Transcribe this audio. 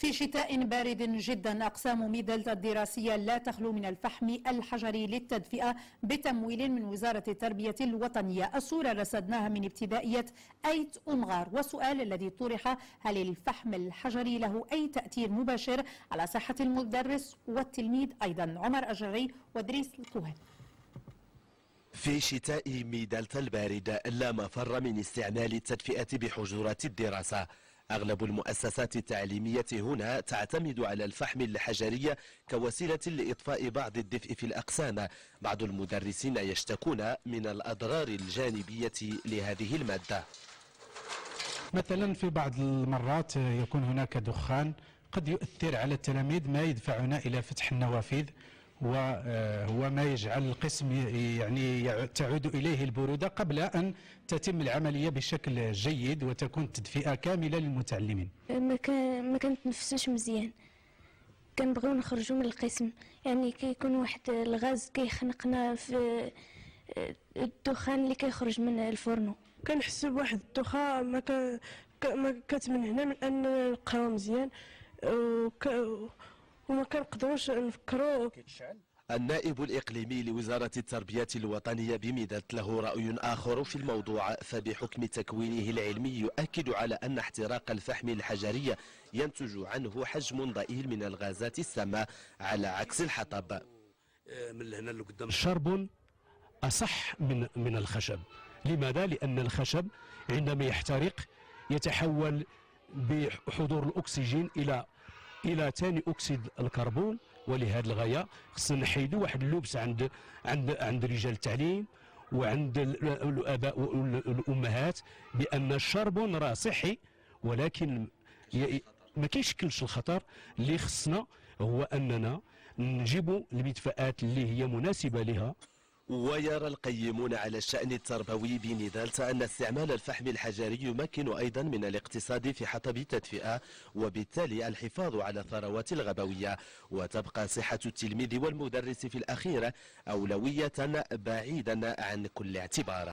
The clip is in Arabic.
في شتاء بارد جدا أقسام ميدلتا الدراسية لا تخلو من الفحم الحجري للتدفئة بتمويل من وزارة التربية الوطنية. الصورة رصدناها من ابتدائية أيت أمغار. والسؤال الذي طرح هل الفحم الحجري له أي تأثير مباشر على صحة المدرس والتلميذ؟ أيضا عمر أجري ودريس الكوهن في شتاء ميدلتا البارد لا مفر من استعمال التدفئة بحجرات الدراسة. أغلب المؤسسات التعليمية هنا تعتمد على الفحم الحجري كوسيلة لإطفاء بعض الدفء في الأقسام. بعض المدرسين يشتكون من الأضرار الجانبية لهذه المادة. مثلا في بعض المرات يكون هناك دخان قد يؤثر على التلاميذ ما يدفعنا إلى فتح النوافذ وهو ما يجعل القسم يعني تعود إليه البرودة قبل أن تتم العملية بشكل جيد وتكون التدفئة كاملة للمتعلمين. ما كان ما كنتنفسوش مزيان. كنبغيو نخرجوا من القسم. يعني كيكون واحد الغاز كيخنقنا في الدخان اللي كيخرج من الفرن كنحس بواحد الدخان ما ك... ما كتمنعنا من أن نقراو مزيان. وك... وما كنقدروش نفكروا النائب الإقليمي لوزارة التربية الوطنية بميدات له رأي آخر في الموضوع فبحكم تكوينه العلمي يؤكد على أن احتراق الفحم الحجري ينتج عنه حجم ضئيل من الغازات السامة على عكس الحطب. من هنا لقدام. الشرب أصح من من الخشب. لماذا؟ لأن الخشب عندما يحترق يتحول بحضور الأكسجين إلى إلى ثاني أكسيد الكربون ولهذه الغاية خصنا نحيدوا واحد اللبس عند عند عند رجال التعليم وعند الآباء والامهات بأن الشرب راه صحي ولكن ما كيشكلش الخطر اللي خصنا هو أننا نجيبوا المدفئات اللي هي مناسبة لها ويرى القيمون على الشأن التربوي بنيدالتا أن استعمال الفحم الحجري يمكن أيضا من الاقتصاد في حطب التدفئة وبالتالي الحفاظ على الثروات الغبوية. وتبقى صحة التلميذ والمدرس في الأخير أولوية بعيدا عن كل اعتبار.